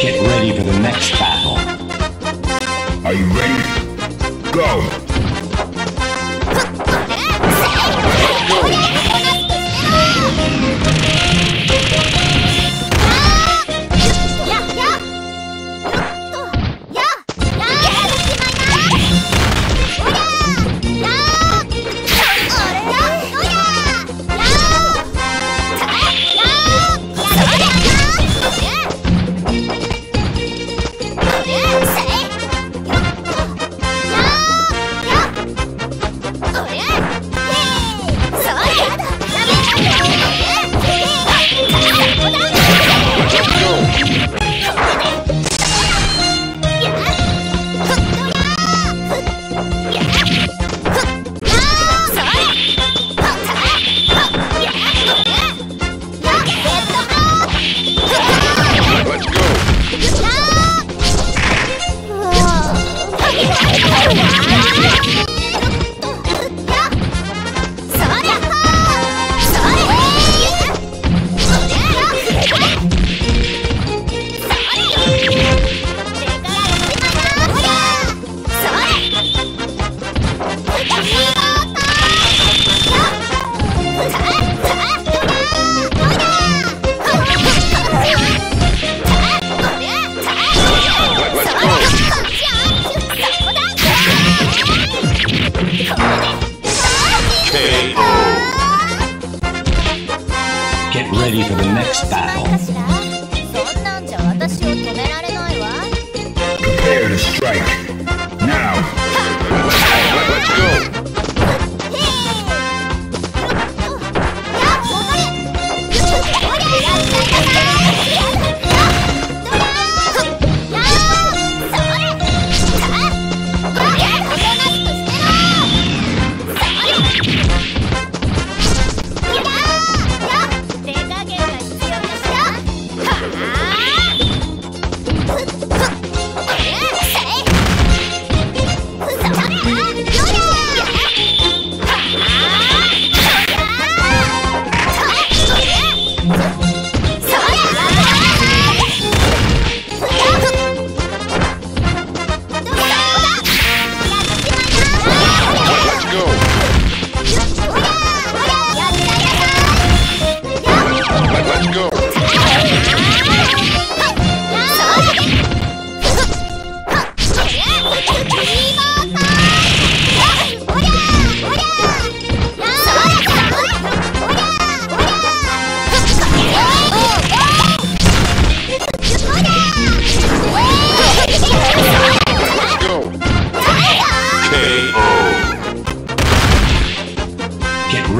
Get ready for the next battle. Are you ready? Go. ああ! ready for the next battle. そんなんじゃ私を止められないわ Prepare to strike.